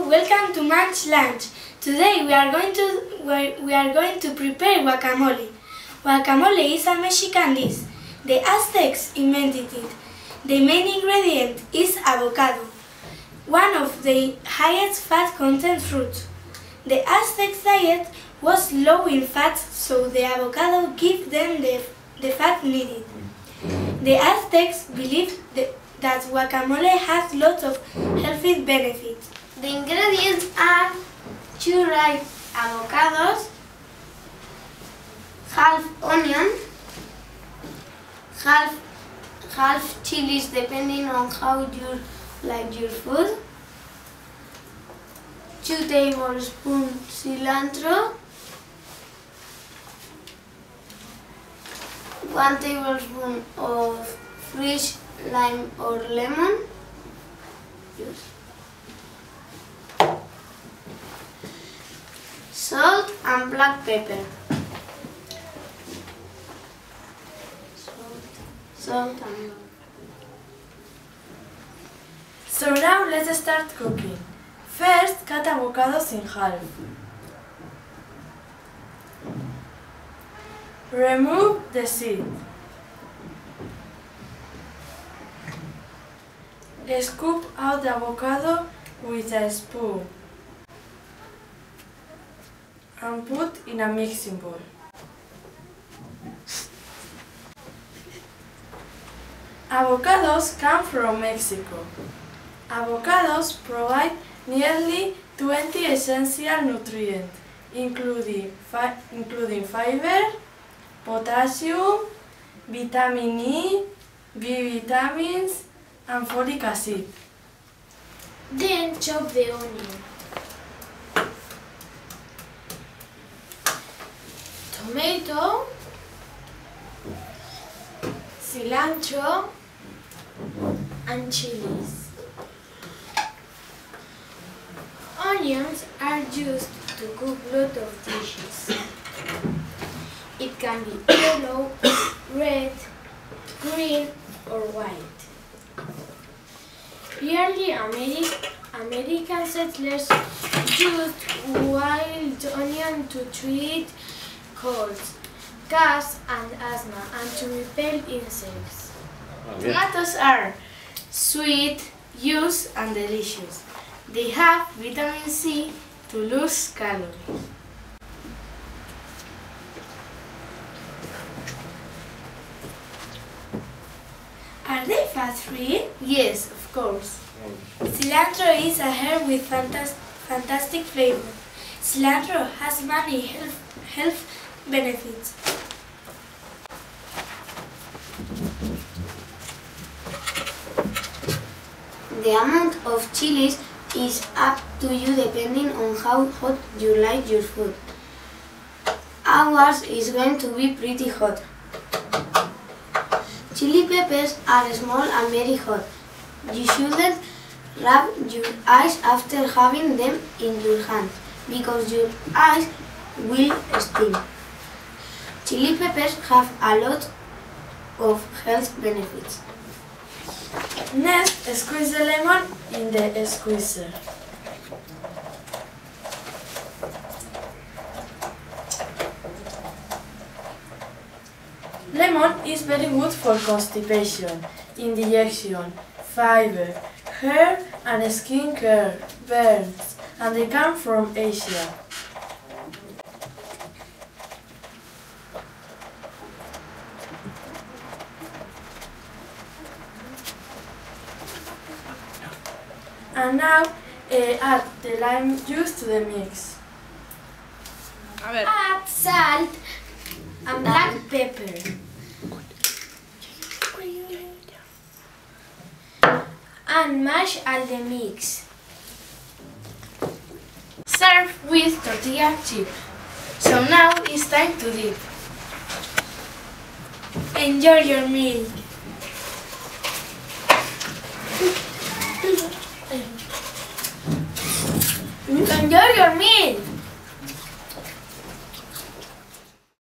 Welcome to Munch Lunch. Today we are going to we are going to prepare guacamole. Guacamole is a Mexican dish. The Aztecs invented it. The main ingredient is avocado, one of the highest fat content fruits. The Aztecs diet was low in fat, so the avocado gave them the, the fat needed. The Aztecs believed that that guacamole has lots of healthy benefits. The ingredients are two ripe avocados, half onion, half half chilies depending on how you like your food, two tablespoons cilantro, one tablespoon of fresh lime or lemon juice. Salt and black pepper. Salt, and So now let's start cooking. First, cut avocados in half. Remove the seed. Scoop out the avocado with a spoon and put in a mixing bowl. Avocados come from Mexico. Avocados provide nearly 20 essential nutrients, including, fi including fiber, potassium, vitamin E, B vitamins, and folic acid. Then chop the onion. Tomato, cilantro, and chilies. Onions are used to cook lot of dishes. It can be yellow, red, green, or white. Early Ameri- American settlers used wild onion to treat colds, gas, and asthma, and to repel insects. Oh, Tomatoes are sweet, juice, and delicious. They have vitamin C to lose calories. Are they fat-free? Yes, of course. Oh. Cilantro is a herb with fantas- fantastic flavor. Cilantro has many health, health benefits. The amount of chilies is up to you depending on how hot you like your food. Ours is going to be pretty hot. Chili peppers are small and very hot. You shouldn't rub your eyes after having them in your hand because your eyes will sting. Chili peppers have a lot of health benefits. Next, squeeze the lemon in the squeezer. Lemon is very good for constipation, indigestion, fiber, hair and skin care, burns, and they come from Asia. And now eh, add the lime juice to the mix. Add salt and black pepper. And mash all the mix. Serve with tortilla chip. So now it's time to dip. Enjoy your meal. Enjoy your meal.